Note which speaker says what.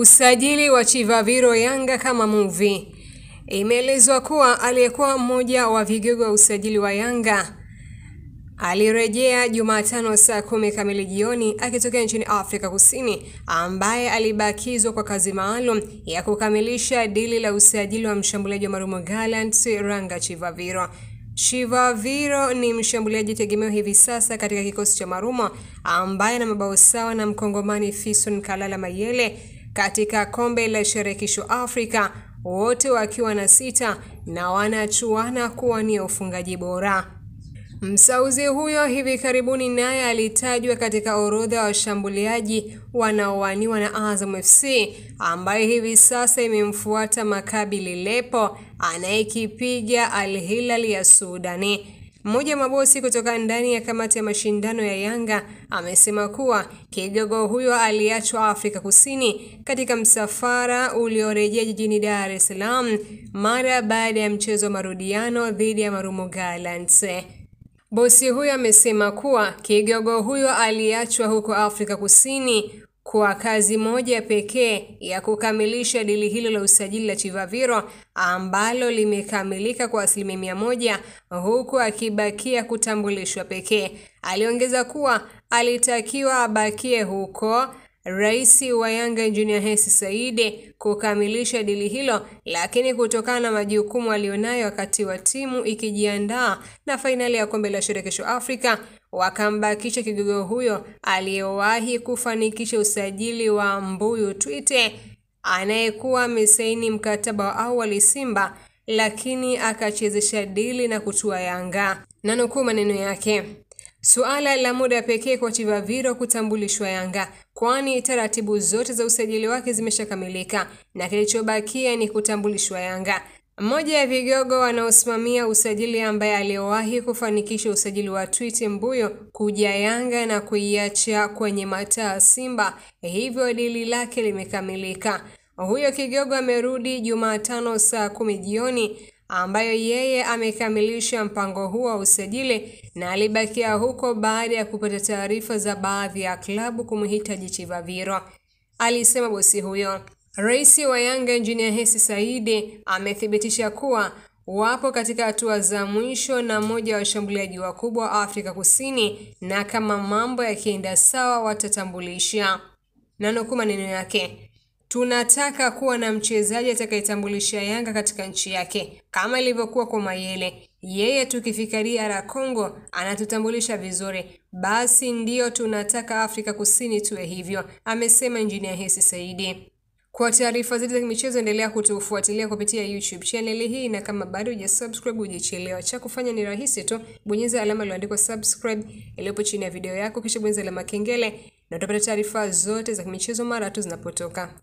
Speaker 1: Usajili wa Chivaviro Yanga kama muvi. Imeelezwa kuwa aliyekuwa mmoja wa vigogo wa usajili wa Yanga alirejea Jumatano saa kumi kamili jioni akitokea nchini Afrika Kusini, ambaye alibakizwa kwa kazi maalum ya kukamilisha dili la usajili wa mshambuliaji wa Marumo Gallants Ranga Chivaviro. Chivaviro ni mshambuliaji tegemeo hivi sasa katika kikosi cha Marumo ambaye ana mabao sawa na mkongomani Fiston Kalala Mayele katika kombe la shirikisho Afrika, wote wakiwa na sita na wanachuana kuwania ufungaji bora. Msauzi huyo hivi karibuni naye alitajwa katika orodha ya washambuliaji wanaowaniwa na Azam FC ambaye hivi sasa imemfuata Maccabi Lepo anayekipiga Al Hilal ya Sudani. Mmoja wa mabosi kutoka ndani ya kamati ya mashindano ya Yanga amesema kuwa kigogo huyo aliachwa Afrika Kusini katika msafara uliorejea jijini Dar es Salaam mara baada ya mchezo wa marudiano dhidi ya Marumo Gallants. Bosi huyo amesema kuwa kigogo huyo aliachwa huko Afrika Kusini kwa kazi moja pekee ya kukamilisha dili hilo la usajili la Chivaviro ambalo limekamilika kwa asilimia mia moja huku akibakia kutambulishwa pekee. Aliongeza kuwa alitakiwa abakie huko Rais wa Yanga Engineer Hersi Said kukamilisha dili hilo, lakini kutokana na majukumu aliyonayo wakati wa timu ikijiandaa na fainali ya kombe la shirikisho Afrika, wakambakisha kigogo huyo aliyewahi kufanikisha usajili wa Mbuyu Twite anayekuwa amesaini mkataba wa awali Simba, lakini akachezesha dili na kutua Yanga. Nanukuu maneno yake. Suala la muda pekee kwa Chivaviro kutambulishwa Yanga, kwani taratibu zote za usajili wake zimeshakamilika na kilichobakia ni kutambulishwa Yanga. Mmoja ya vigogo wanaosimamia usajili ambaye aliyowahi kufanikisha usajili wa Twiti Mbuyo kuja Yanga na kuiacha kwenye mataa Simba, hivyo dili lake limekamilika. Huyo kigogo amerudi Jumatano saa kumi jioni ambayo yeye amekamilisha mpango huo wa usajili na alibakia huko baada ya kupata taarifa za baadhi ya klabu kumhitaji Chivaviro, alisema bosi huyo. Rais wa Yanga Engineer Hersi Said amethibitisha kuwa wapo katika hatua za mwisho na mmoja wa washambuliaji wakubwa wa Afrika Kusini, na kama mambo yakienda sawa watatambulisha. Nanukuu maneno yake. Tunataka kuwa na mchezaji atakayetambulisha Yanga katika nchi yake kama ilivyokuwa kwa Mayele. Yeye tukifika DR Congo anatutambulisha vizuri, basi ndiyo tunataka Afrika Kusini tuwe hivyo, amesema Engineer Hersi Said. Kwa taarifa zaidi za michezo endelea kutufuatilia kupitia YouTube channel hii, na kama bado hujasubscribe hujachelewa. Cha kufanya ni rahisi tu, bonyeza alama iliyoandikwa subscribe iliyopo chini ya video yako, kisha bonyeza alama kengele na utapata taarifa zote za michezo mara tu zinapotoka.